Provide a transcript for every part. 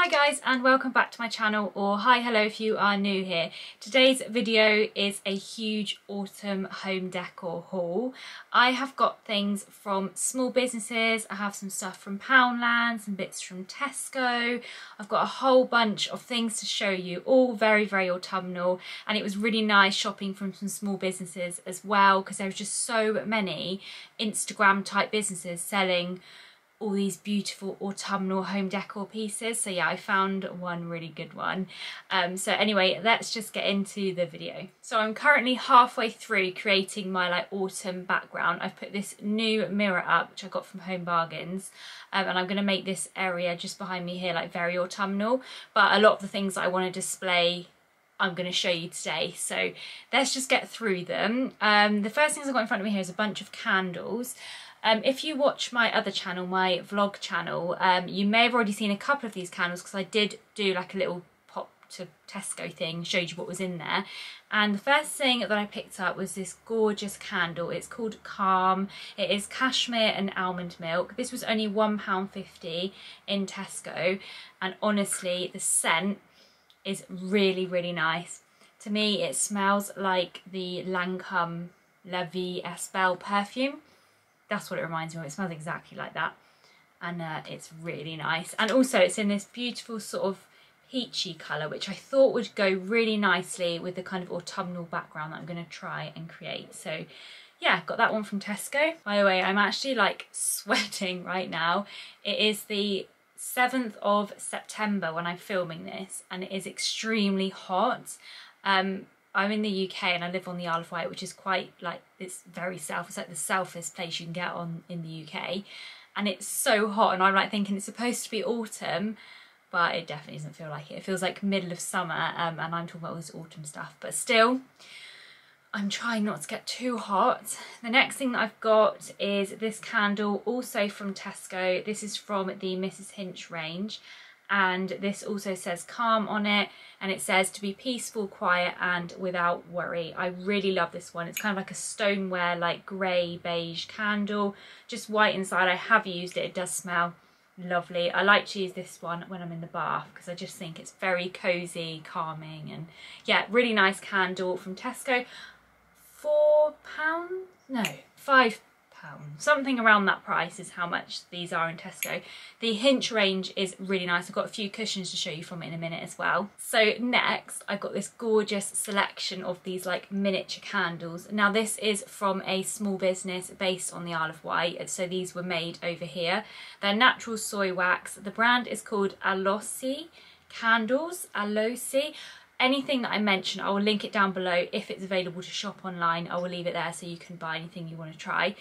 Hi guys and welcome back to my channel or hi hello if you are new here. Today's video is a huge autumn home decor haul. I have got things from small businesses, I have some stuff from Poundland, some bits from Tesco, I've got a whole bunch of things to show you all very very autumnal and it was really nice shopping from some small businesses as well because there was just so many Instagram type businesses selling all these beautiful autumnal home decor pieces so yeah I found one really good one um, so anyway let's just get into the video so I'm currently halfway through creating my like autumn background I've put this new mirror up which I got from Home Bargains um, and I'm going to make this area just behind me here like very autumnal but a lot of the things I want to display I'm going to show you today. So let's just get through them. Um, the first things I've got in front of me here is a bunch of candles. Um, if you watch my other channel, my vlog channel, um, you may have already seen a couple of these candles because I did do like a little pop to Tesco thing, showed you what was in there. And the first thing that I picked up was this gorgeous candle. It's called Calm. It is cashmere and almond milk. This was only £1.50 in Tesco. And honestly, the scent is really, really nice. To me, it smells like the Lancome La Vie Belle perfume that's what it reminds me of. It smells exactly like that. And uh, it's really nice. And also it's in this beautiful sort of peachy colour, which I thought would go really nicely with the kind of autumnal background that I'm going to try and create. So yeah, got that one from Tesco. By the way, I'm actually like sweating right now. It is the 7th of September when I'm filming this and it is extremely hot. Um, I'm in the UK and I live on the Isle of Wight, which is quite like it's very south. It's like the southest place you can get on in the UK, and it's so hot. And I'm like thinking it's supposed to be autumn, but it definitely doesn't feel like it. It feels like middle of summer, um, and I'm talking about all this autumn stuff. But still, I'm trying not to get too hot. The next thing that I've got is this candle, also from Tesco. This is from the Mrs Hinch range and this also says calm on it and it says to be peaceful quiet and without worry. I really love this one. It's kind of like a stoneware like grey beige candle just white inside. I have used it. It does smell lovely. I like to use this one when i'm in the bath because i just think it's very cozy calming and yeah really nice candle from tesco. Four pounds? No five Um, something around that price is how much these are in Tesco. The Hinch range is really nice. I've got a few cushions to show you from in a minute as well. So next, I've got this gorgeous selection of these like miniature candles. Now this is from a small business based on the Isle of Wight. So these were made over here. They're natural soy wax. The brand is called Alosi Candles. Alosi anything that I mention, I will link it down below if it's available to shop online. I will leave it there so you can buy anything you want to try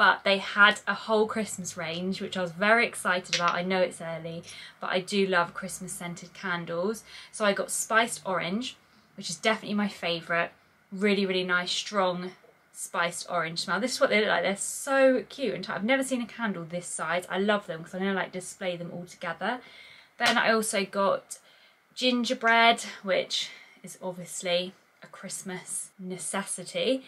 but they had a whole Christmas range, which I was very excited about. I know it's early, but I do love Christmas scented candles. So I got Spiced Orange, which is definitely my favourite. Really, really nice, strong spiced orange smell. This is what they look like. They're so cute and I've never seen a candle this size. I love them because I know like display them all together. Then I also got gingerbread, which is obviously a Christmas necessity.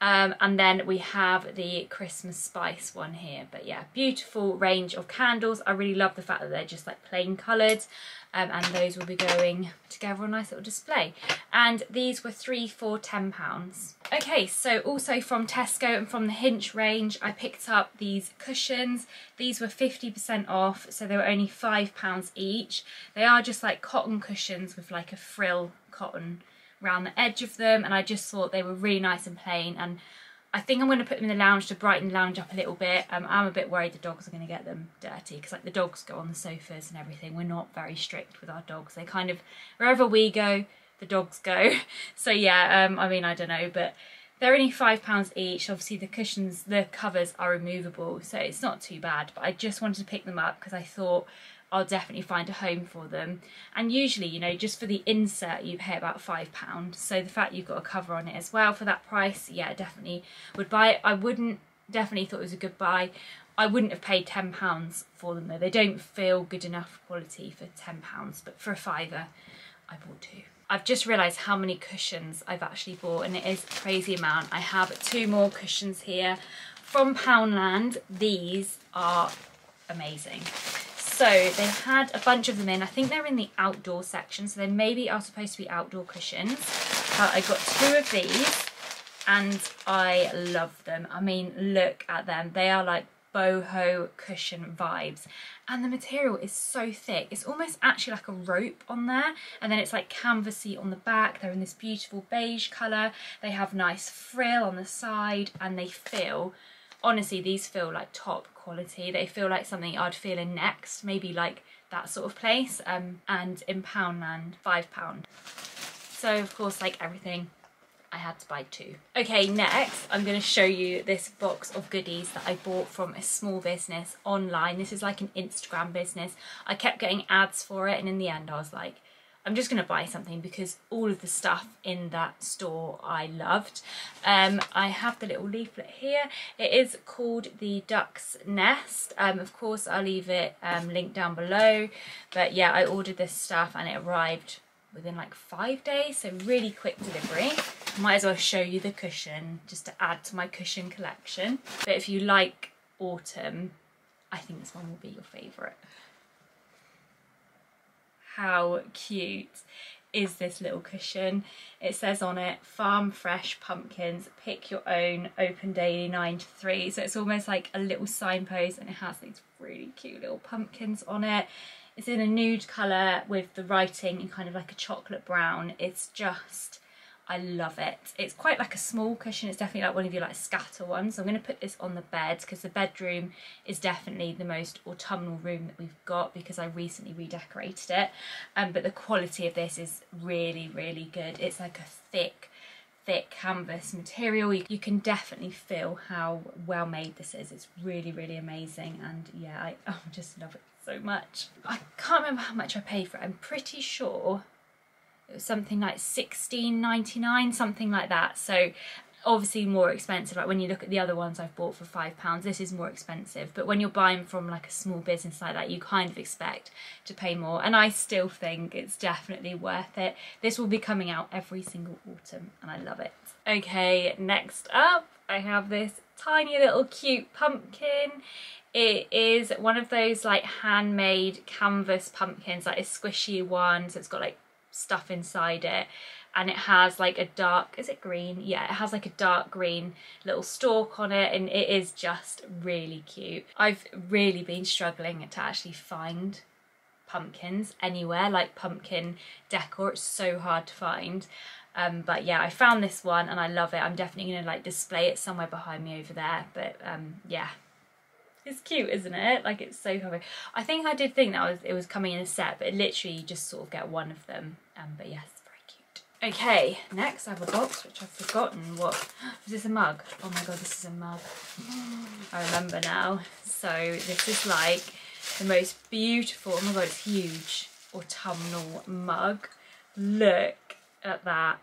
Um, and then we have the Christmas Spice one here. But yeah, beautiful range of candles. I really love the fact that they're just like plain coloured. Um, and those will be going together on a nice little display. And these were three for £10. Okay, so also from Tesco and from the Hinch range, I picked up these cushions. These were 50% off, so they were only £5 each. They are just like cotton cushions with like a frill cotton around the edge of them and I just thought they were really nice and plain and I think I'm going to put them in the lounge to brighten the lounge up a little bit. Um, I'm a bit worried the dogs are going to get them dirty because like the dogs go on the sofas and everything. We're not very strict with our dogs. They kind of, wherever we go, the dogs go. So yeah, um, I mean, I don't know, but they're only £5 each. Obviously the cushions, the covers are removable, so it's not too bad. But I just wanted to pick them up because I thought I'll definitely find a home for them. And usually, you know, just for the insert, you pay about £5. So the fact you've got a cover on it as well for that price, yeah, definitely would buy it. I wouldn't, definitely thought it was a good buy. I wouldn't have paid £10 for them though. They don't feel good enough quality for £10, but for a fiver, I bought two. I've just realised how many cushions I've actually bought and it is a crazy amount. I have two more cushions here from Poundland. These are amazing. So they had a bunch of them in. I think they're in the outdoor section, so they maybe are supposed to be outdoor cushions. But I got two of these and I love them. I mean, look at them. They are like boho cushion vibes and the material is so thick it's almost actually like a rope on there and then it's like canvasy on the back they're in this beautiful beige colour they have nice frill on the side and they feel honestly these feel like top quality they feel like something I'd feel in next maybe like that sort of place um, and in Poundland five pound so of course like everything I had to buy two. Okay, next I'm going to show you this box of goodies that I bought from a small business online. This is like an Instagram business. I kept getting ads for it and in the end I was like, I'm just going to buy something because all of the stuff in that store I loved. Um, I have the little leaflet here. It is called the Duck's Nest. Um, of course, I'll leave it um, linked down below. But yeah, I ordered this stuff and it arrived within like five days, so really quick delivery. Might as well show you the cushion just to add to my cushion collection. But if you like autumn, I think this one will be your favourite. How cute is this little cushion. It says on it, farm fresh pumpkins, pick your own, open daily 9 to 3. So it's almost like a little signpost and it has these really cute little pumpkins on it. It's in a nude colour with the writing in kind of like a chocolate brown. It's just I love it. It's quite like a small cushion. It's definitely like one of your like scatter ones. So I'm going to put this on the bed because the bedroom is definitely the most autumnal room that we've got because I recently redecorated it. Um, but the quality of this is really, really good. It's like a thick, thick canvas material. You, you can definitely feel how well made this is. It's really, really amazing. And yeah, I oh, just love it so much. I can't remember how much I paid for it. I'm pretty sure something like 16.99 something like that. So obviously more expensive. Like when you look at the other ones I've bought for five pounds this is more expensive. But when you're buying from like a small business like that you kind of expect to pay more. And I still think it's definitely worth it. This will be coming out every single autumn and I love it. Okay next up I have this tiny little cute pumpkin. It is one of those like handmade canvas pumpkins like a squishy one so it's got like stuff inside it and it has like a dark is it green? Yeah it has like a dark green little stalk on it and it is just really cute. I've really been struggling to actually find pumpkins anywhere like pumpkin decor. It's so hard to find. Um, but yeah i found this one and i love it. I'm definitely gonna like display it somewhere behind me over there but um, yeah it's cute, isn't it? Like it's so covered. I think I did think that was it was coming in a set, but literally you just sort of get one of them. Um, but yes, very cute. Okay, next I have a box which I've forgotten. What is this a mug? Oh my god, this is a mug. I remember now. So this is like the most beautiful. Oh my god, it's huge autumnal mug. Look at that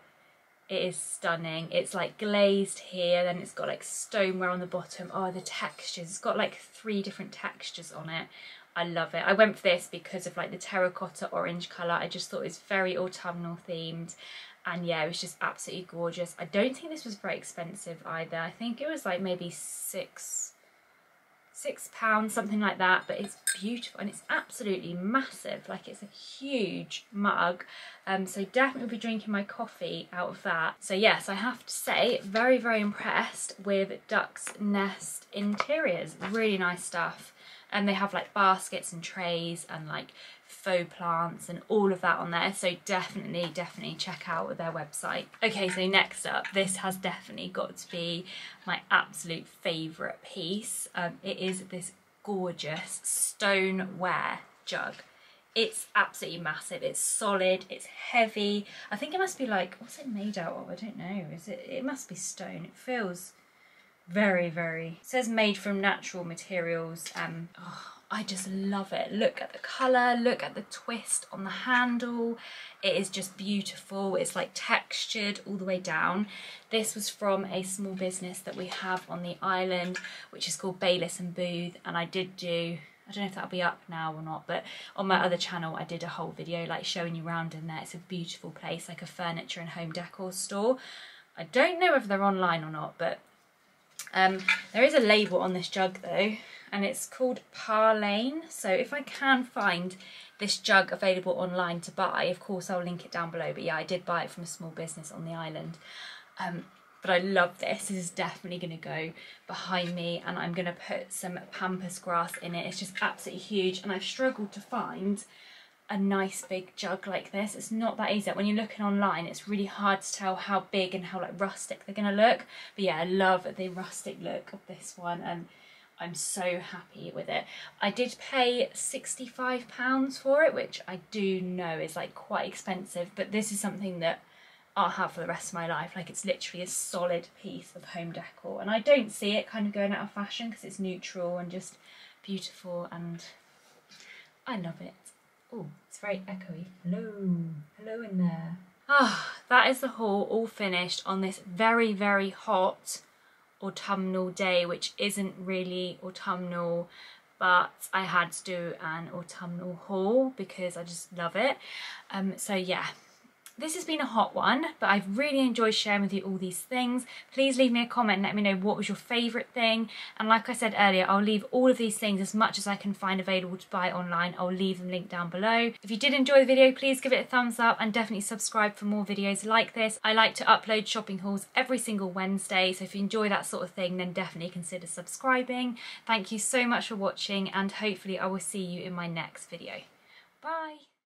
it is stunning. It's like glazed here then it's got like stoneware on the bottom. Oh the textures. It's got like three different textures on it. I love it. I went for this because of like the terracotta orange colour. I just thought it was very autumnal themed. And yeah it was just absolutely gorgeous. I don't think this was very expensive either. I think it was like maybe six six pounds something like that but it's beautiful and it's absolutely massive. Like it's a huge mug. Um so definitely be drinking my coffee out of that. So yes i have to say very very impressed with duck's nest interiors. Really nice stuff. And they have like baskets and trays and like faux plants and all of that on there. So definitely definitely check out their website. Okay so next up this has definitely got to be my absolute favorite piece. Um, it is this gorgeous stoneware jug. It's absolutely massive. It's solid. It's heavy. I think it must be like what's it made out of? I don't know. Is it it must be stone. It feels very very it says made from natural materials um oh, I just love it. Look at the colour, look at the twist on the handle. It is just beautiful. It's like textured all the way down. This was from a small business that we have on the island, which is called Bayliss and Booth. And I did do I don't know if that'll be up now or not, but on my other channel I did a whole video like showing you around in there. It's a beautiful place, like a furniture and home decor store. I don't know if they're online or not, but um, there is a label on this jug though, and it's called Parlane. So if I can find this jug available online to buy, of course I'll link it down below. But yeah, I did buy it from a small business on the island. Um, but I love this. This is definitely going to go behind me and I'm going to put some pampas grass in it. It's just absolutely huge and I've struggled to find a nice big jug like this. It's not that easy. When you're looking online, it's really hard to tell how big and how like rustic they're going to look. But yeah, I love the rustic look of this one and I'm so happy with it. I did pay £65 for it, which I do know is like quite expensive, but this is something that I'll have for the rest of my life. Like it's literally a solid piece of home decor. And I don't see it kind of going out of fashion because it's neutral and just beautiful and I love it. Oh, it's very echoey. Hello, hello in there. Ah, that is the haul all finished on this very, very hot autumnal day, which isn't really autumnal, but I had to do an autumnal haul because I just love it. Um, so yeah, this has been a hot one, but I've really enjoyed sharing with you all these things. Please leave me a comment and let me know what was your favourite thing. And like I said earlier, I'll leave all of these things as much as I can find available to buy online. I'll leave them linked down below. If you did enjoy the video, please give it a thumbs up and definitely subscribe for more videos like this. I like to upload shopping hauls every single Wednesday, so if you enjoy that sort of thing, then definitely consider subscribing. Thank you so much for watching and hopefully I will see you in my next video. Bye!